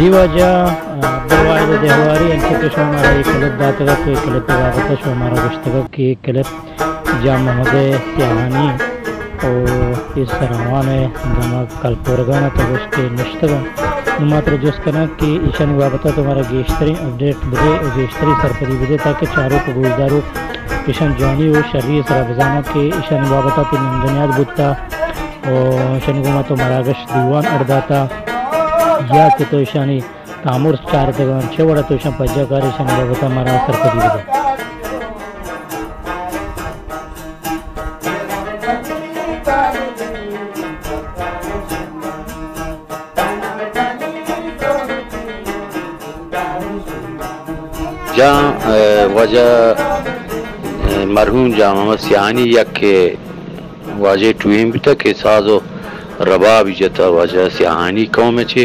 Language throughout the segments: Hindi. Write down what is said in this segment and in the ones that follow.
jiwaja barwaayada dehwaari antika shomara kalib daataga ke kalib tagata shomara gashtaga ke kalib jamahade siyahani और इस सरवाने गमा कल पुरगाना तो उसके निश्तगा मात्र जो करना कि ईशान बाबता तुम्हारा गेश्तरी अपडेट बजे गेश्तरी सरपरी बजे ताकि चारों को गुजारो ईशान जानी हो शरीर सरबजाना के ईशान बाबता तीन दुनियाद बुत्ता और ईशान गुमा तो मरागश दीवान अड़दाता चार तगन छे वड़ा तो ईशान पज्जाकार ईशान बाबता मरा सरपरी बजे जहाँ वजह मरहूम जा मोहम्मद सियानी यक के वाजे टूहिम भी के साजो रबाब जता वजह सियानी कौम छे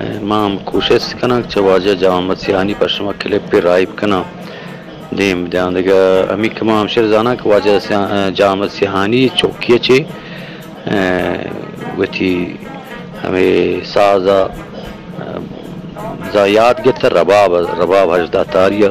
मनता माम कोशिश कना च वजह जामत सियानी पशमा क्लिप पे राइब कना देम ध्यान देगा अमी कमाम शिरजाना के वजह जामत सियानी चौकिए चे वती हमें साजा याद गया रबाब रबाब हजदा तारिया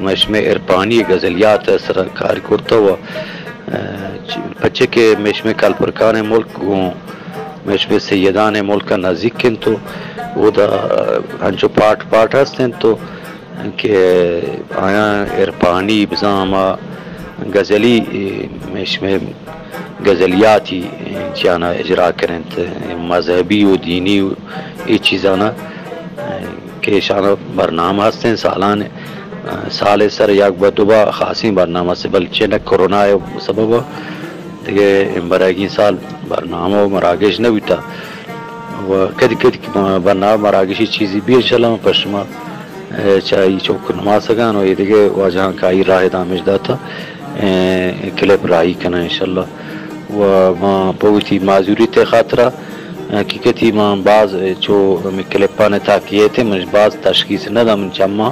meşme irpani गजलियात सर कार करता हुआ बच्चे के मेशमे कालपरकान मुल्क गो मेशमे सैदान मुल्क का नज़ीक किंतु वो दा हंचो पाठ पाठ हस्तें तो के आया इरपानी बजामा गज़ली मेशमे गज़लियाती जाना इजरा करें मजहबी व दीनी ये चीज़ाना के शान बरनामा हस्ते सालान साल सर याक बदुबा खासी बरनामा से बल्चे न कोरोना सबब दिगे बरागी साल बरनामा मरागेश न बीता व कद कद बरनामा मरागेशी चीज़ी भी इंशाल्लाह पश्चिमा चाहे चौक नमा सगान और ये दिगे वजह का ही राह दामिजदा था क्लिप राही कना इंशाल्लाह व माँ बहुत ही माजूरी ते खातरा हकीकती माँ बाज जो क्लिपा ने ताकिए थे मुझे बाज तशखीस न दम चम्मा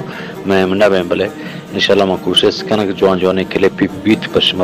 मैं न बें भले इंशाल्लाह मैं कोशिश करना कि जवान जवान क्लिप बीत पश्चिम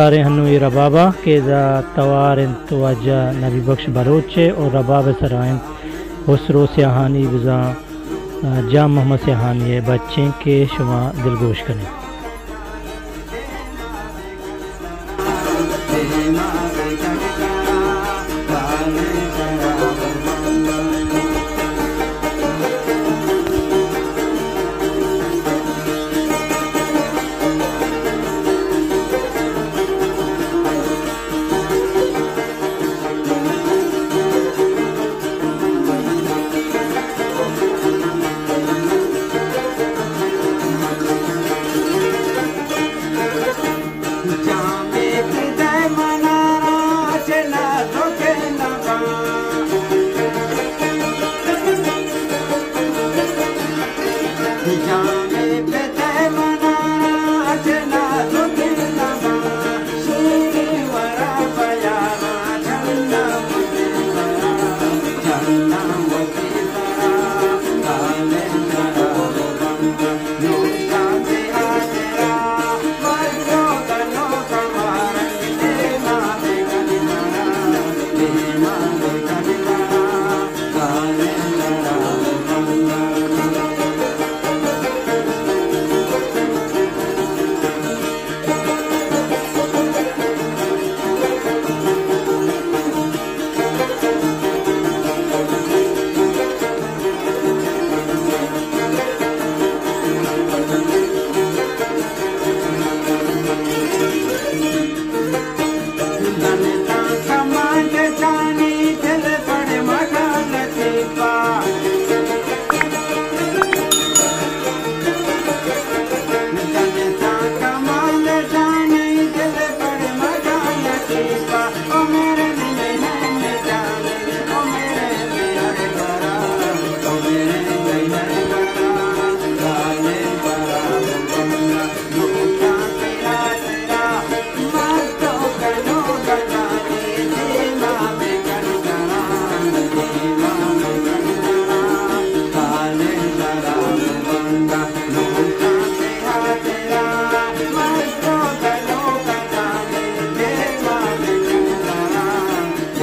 कारा पक्का कना इंशाल्लाह बशमा सारे हनु ये रबाबा के जा तवार तवाजा नबी बख्श बरोचे और रबाब सरायन हसरो सिहानी बजा जा मोहम्मद सियाहानी बच्चे के शुमा दिलगोश करें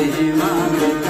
Regimami